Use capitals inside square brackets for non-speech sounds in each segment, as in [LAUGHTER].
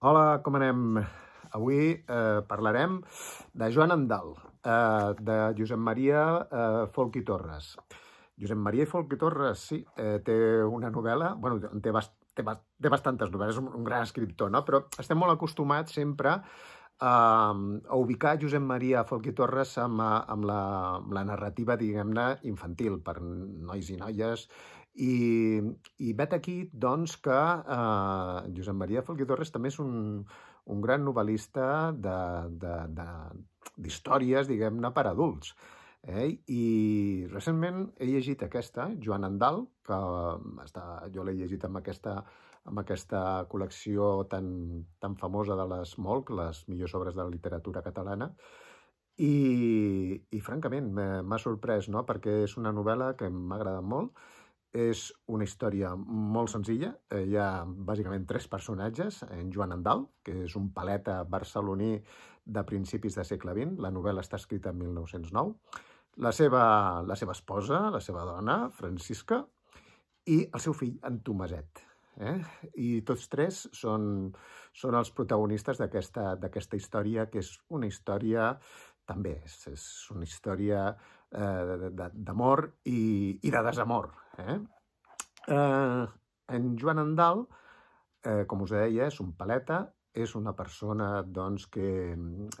Hola, com anem? Avui eh, parlarem de Joan Andal, eh, de Josep Maria eh, Folch i Torres. Josep Maria Folch i Torres, sí, eh, té una novel·la, bueno, té, bast té, bast té bastantes novel·les, és un, gran escriptor, no? però estem molt acostumats sempre a, a ubicar Josep Maria Folch i Torres amb, amb, la, amb la narrativa, diguem-ne, infantil, per nois i noies, i, i vet aquí, doncs, que eh, Josep Maria Folch i Torres també és un, un gran novel·lista d'històries, diguem-ne, per adults. Eh? I recentment he llegit aquesta, Joan Andal, que està, jo l'he llegit amb aquesta, amb aquesta col·lecció tan, tan famosa de les MOLC, les millors obres de la literatura catalana, i, i francament m'ha sorprès, no? perquè és una novel·la que m'ha agradat molt, és una història molt senzilla. Eh, hi ha bàsicament tres personatges. En Joan Andal, que és un paleta barceloní de principis de segle XX. La novel·la està escrita en 1909. La seva, la seva esposa, la seva dona, Francisca, i el seu fill, en Tomaset. Eh? I tots tres són, són els protagonistes d'aquesta història, que és una història també, és, és una història d'amor i, i de desamor. Eh? Eh, en Joan Andal, eh, com us deia, és un paleta, és una persona doncs, que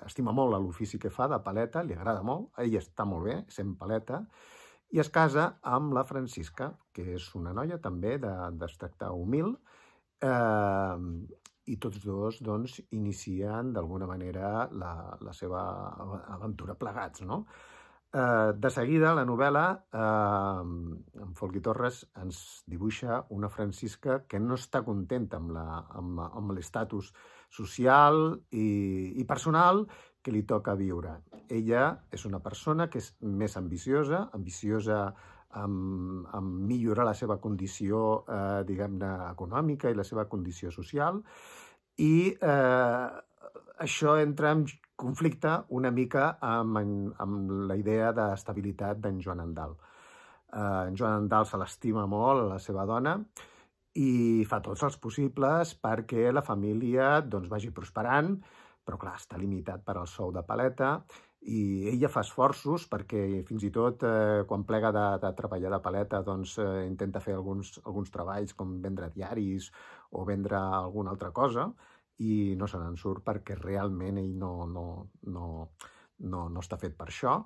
estima molt l'ofici que fa de paleta, li agrada molt, ella està molt bé, sent paleta, i es casa amb la Francisca, que és una noia també d'extracte humil, eh, i tots dos doncs, inicien d'alguna manera la, la seva aventura plegats. No? Eh, de seguida, la novel·la, eh, en Folgui Torres ens dibuixa una Francisca que no està contenta amb l'estatus amb, amb social i, i personal que li toca viure. Ella és una persona que és més ambiciosa, ambiciosa amb, amb millorar la seva condició, eh, diguem-ne, econòmica i la seva condició social, i eh, això entra en conflicte una mica amb, amb la idea d'estabilitat d'en Joan Andal. Eh, en Joan Andal se l'estima molt, la seva dona, i fa tots els possibles perquè la família doncs, vagi prosperant, però clar, està limitat per al sou de paleta i ella fa esforços perquè fins i tot eh, quan plega de, de treballar de paleta doncs eh, intenta fer alguns, alguns treballs com vendre diaris o vendre alguna altra cosa i no se n'en surt perquè realment ell no, no, no, no, no està fet per això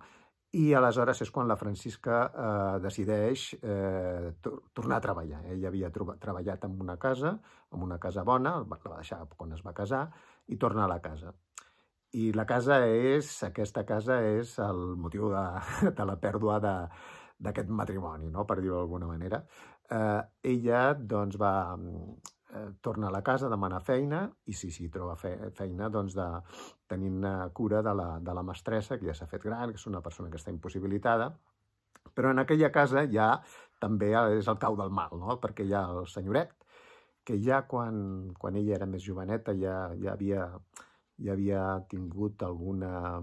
i aleshores és quan la Francisca eh, decideix eh, tornar a treballar. Ella havia treballat en una casa, en una casa bona, la va deixar quan es va casar, i torna a la casa. I la casa és, aquesta casa és el motiu de, [LAUGHS] de la pèrdua d'aquest matrimoni, no? per dir-ho d'alguna manera. Eh, ella doncs, va, torna a la casa, demana feina, i si s'hi troba fe, feina, doncs, de, tenint cura de la, de la mestressa, que ja s'ha fet gran, que és una persona que està impossibilitada, però en aquella casa ja també és el cau del mal, no? perquè hi ha el senyoret, que ja quan, quan ella era més joveneta ja, ja havia hi havia tingut alguna,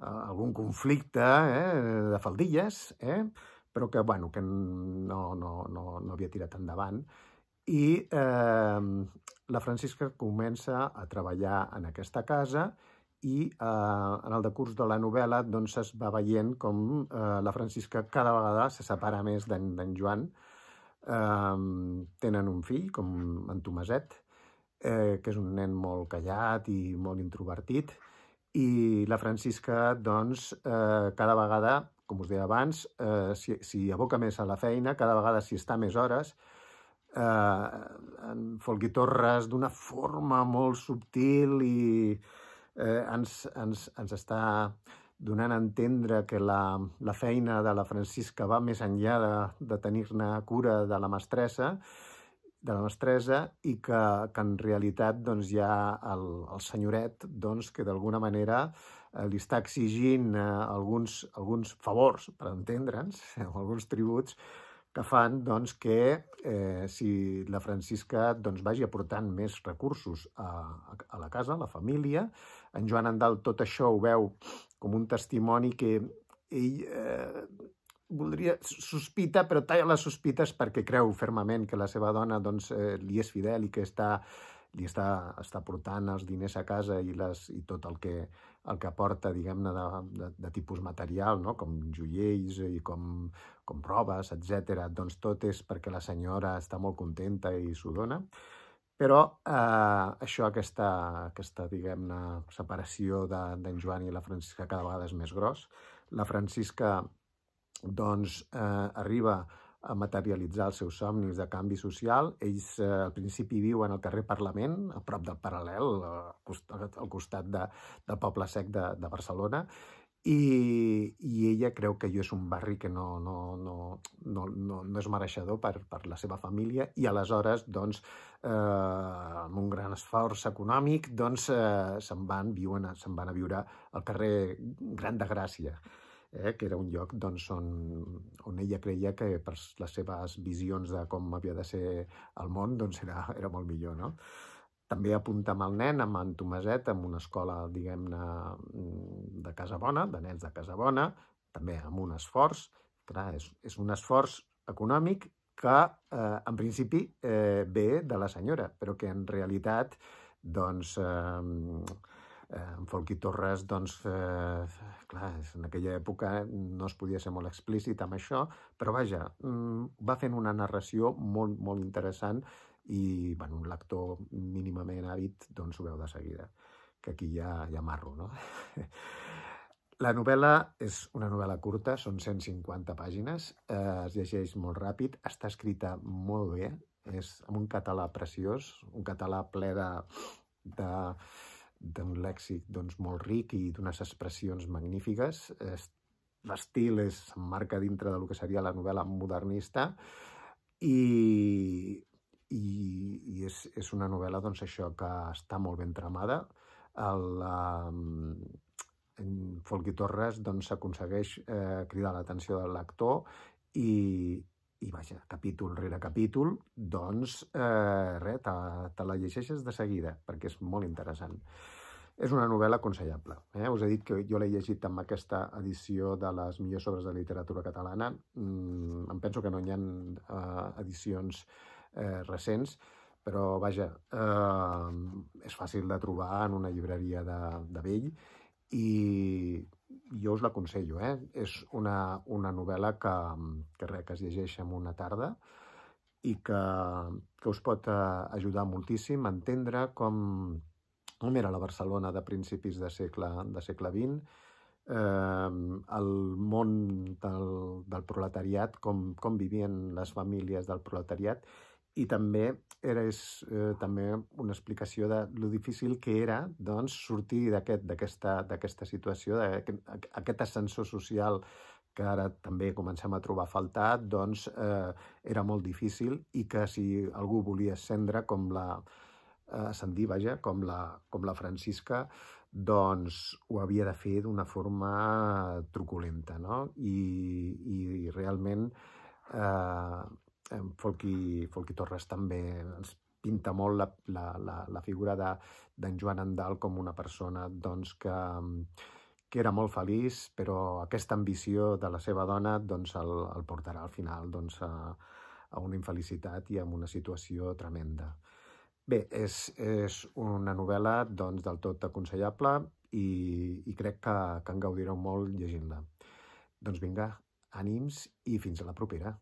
eh, algun conflicte eh, de faldilles, eh, però que, bueno, que no, no, no, no havia tirat endavant. I eh, la Francisca comença a treballar en aquesta casa i eh, en el decurs de la novel·la doncs, es va veient com eh, la Francisca cada vegada se separa més d'en Joan. Eh, tenen un fill, com en Tomaset, eh, que és un nen molt callat i molt introvertit, i la Francisca, doncs, eh, cada vegada, com us deia abans, eh, si aboca més a la feina, cada vegada si està més hores, en Folgui Torres, d'una forma molt subtil i eh, ens, ens, ens està donant a entendre que la, la feina de la Francisca va més enllà de, de tenir-ne cura de la mestressa, de la mestressa i que, que en realitat doncs, hi ha el, el senyoret doncs, que d'alguna manera eh, li està exigint eh, alguns, alguns favors, per entendre'ns, [LAUGHS] alguns tributs, que fan doncs, que eh, si la Francisca doncs, vagi aportant més recursos a, a la casa, a la família, en Joan Andal tot això ho veu com un testimoni que ell eh, voldria, sospita, però talla les sospites perquè creu fermament que la seva dona doncs, eh, li és fidel i que està li està, està portant els diners a casa i, les, i tot el que, el que aporta, diguem-ne, de, de, de tipus material, no? com joiells i com, com robes, etc. Doncs tot és perquè la senyora està molt contenta i s'ho dona. Però eh, això, aquesta, aquesta diguem-ne, separació d'en de, Joan i la Francisca cada vegada és més gros. La Francisca doncs, eh, arriba a materialitzar els seus somnis de canvi social. Ells eh, al principi viuen al carrer Parlament, a prop del Paral·lel, al costat de, del Poble Sec de, de Barcelona, i, i ella creu que jo és un barri que no, no, no, no, no, no és mereixedor per, per la seva família. I aleshores, doncs, eh, amb un gran esforç econòmic, doncs, eh, se'n van, viuen, se'n van a viure al carrer Gran de Gràcia eh, que era un lloc doncs, on, on ella creia que per les seves visions de com havia de ser el món doncs era, era molt millor. No? També apunta amb el nen, amb en Tomaset, en una escola, diguem-ne, de Casa Bona, de nens de Casa Bona, també amb un esforç. Clar, és, és un esforç econòmic que, eh, en principi, eh, ve de la senyora, però que en realitat, doncs, eh, en Folqui Torres, doncs, eh, clar, en aquella època no es podia ser molt explícit amb això, però vaja, mm, va fent una narració molt, molt interessant i, bueno, un lector mínimament hàbit, doncs ho veu de seguida, que aquí ja, ja marro, no? [LAUGHS] La novel·la és una novel·la curta, són 150 pàgines, eh, es llegeix molt ràpid, està escrita molt bé, és amb un català preciós, un català ple de, de d'un lèxic doncs, molt ric i d'unes expressions magnífiques. L'estil s'emmarca dintre del que seria la novel·la modernista i, i, i és, és una novel·la doncs, això que està molt ben tramada. El, um, en Folqui Torres doncs, s'aconsegueix eh, cridar l'atenció del lector i, i vaja, capítol rere capítol, doncs, eh, res, te, te la llegeixes de seguida, perquè és molt interessant. És una novel·la aconsellable. Eh? Us he dit que jo l'he llegit amb aquesta edició de les millors obres de literatura catalana. Mm, em penso que no hi ha eh, edicions eh, recents, però vaja, eh, és fàcil de trobar en una llibreria de, de vell i jo us l'aconsello, eh? És una, una novel·la que, que, res, que es llegeix en una tarda i que, que us pot eh, ajudar moltíssim a entendre com, com era la Barcelona de principis de segle, de segle XX, eh, el món del, del proletariat, com, com vivien les famílies del proletariat i també era és, eh, també una explicació de lo difícil que era doncs, sortir d'aquesta aquest, situació, d'aquest ascensor social que ara també comencem a trobar a faltar, doncs eh, era molt difícil i que si algú volia ascendre com la, eh, ascendir, vaja, com la, com la Francisca, doncs ho havia de fer d'una forma truculenta, no? I, i realment eh, Folqui, Folqui Torres també ens pinta molt la, la, la, la figura d'en Joan Andal com una persona doncs, que, que era molt feliç, però aquesta ambició de la seva dona doncs, el, el portarà al final doncs, a, a una infelicitat i a una situació tremenda. Bé, és, és una novel·la doncs, del tot aconsellable i, i crec que, que en gaudireu molt llegint-la. Doncs vinga, ànims i fins a la propera.